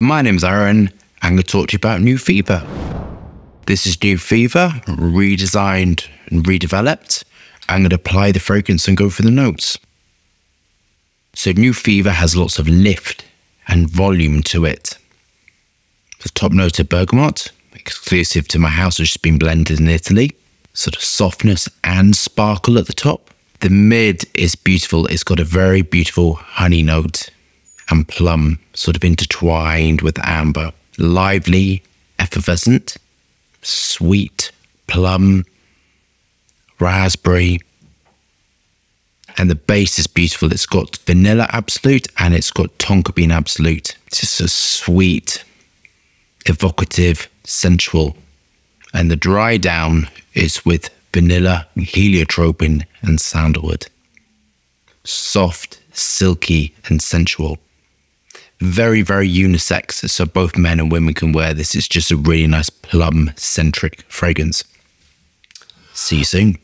My name's Aaron. I'm going to talk to you about New Fever. This is New Fever, redesigned and redeveloped. I'm going to apply the fragrance and go for the notes. So, New Fever has lots of lift and volume to it. The top note of bergamot, exclusive to my house, which has been blended in Italy. Sort of softness and sparkle at the top. The mid is beautiful. It's got a very beautiful honey note and plum sort of intertwined with amber. Lively, effervescent, sweet, plum, raspberry. And the base is beautiful. It's got vanilla absolute and it's got tonka bean absolute. It's just a sweet, evocative, sensual. And the dry down is with vanilla, heliotrope, and sandalwood. Soft, silky, and sensual very, very unisex. So both men and women can wear this. It's just a really nice plum centric fragrance. See you soon.